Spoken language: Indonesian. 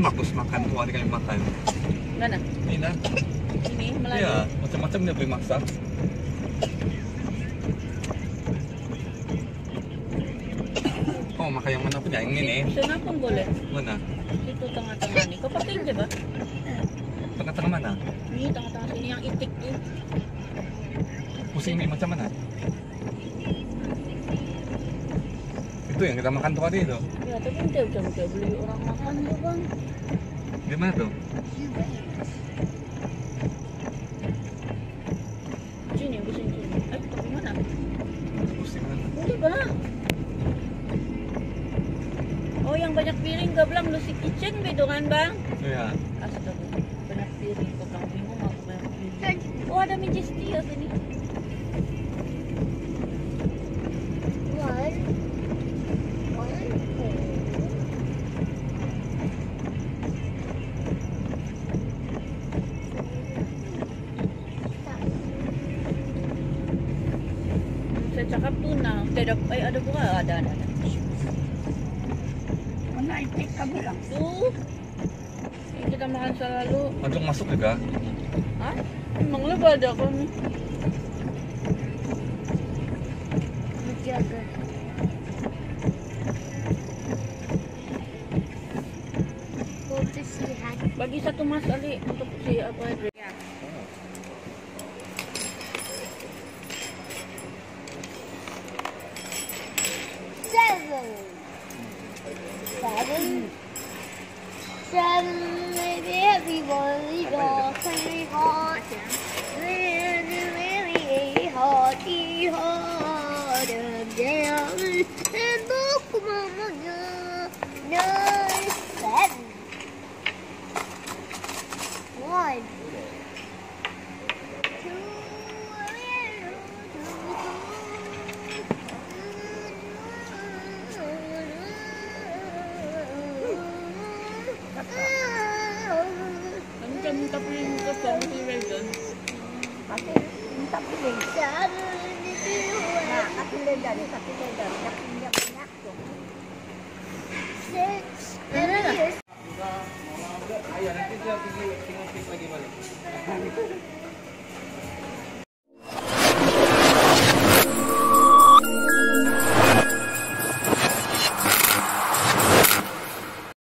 makan. Mana? Ini. Ini Melayu. Iya, macam-macam dia boleh masak. Oh, makan yang mana punya? Yang ini. Sana pun boleh. Mana? Itu tengah-tengah nih. Kau pakai ini ba? Tengah-tengah mana? Ini tengah-tengah sini yang itik tuh. Pusing ini macam mana? Itu yang kita makan tadi itu. Tapi dia udah udah beli orang makan tuh bang. Di mana tuh? Sini, di sini. Eh, tapi mana? Pusing mana? Udah bang. Oh yang banyak piring gak bilang lu si kitchen bedongan bang. Iya. Astaga, banyak piring kok kamu bingung aku banyak piring. Oh ada majesty sini. Cakap tuna. Tidak ada, eh ada buka ada ada. ada. Mana itik ka. Yang kita makan selalu. Langsung masuk juga. Hah? Emang lu ada kami. Menjaga. Kebersihan. Bagi satu mas Ali untuk si apa Suddenly everyone is all playing hard. Really hard, hard down. And look, mama, no, no, Anh chăm tập đi, có tốn đi về rồi. Bắt đi, tập đi đi. Dạ, đi đi. Nè, tập đi lên rồi, tập đi lên rồi.